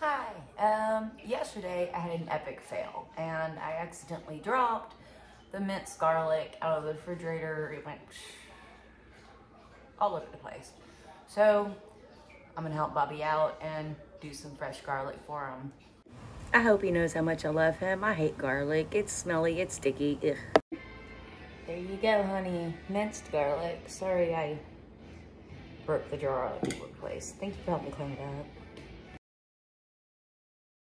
Hi. Um, yesterday I had an epic fail and I accidentally dropped the minced garlic out of the refrigerator. It went all over the place. So I'm gonna help Bobby out and do some fresh garlic for him. I hope he knows how much I love him. I hate garlic. It's smelly, it's sticky. Ugh. There you go, honey. Minced garlic. Sorry I broke the jar all over the place. Thank you for helping clean it up.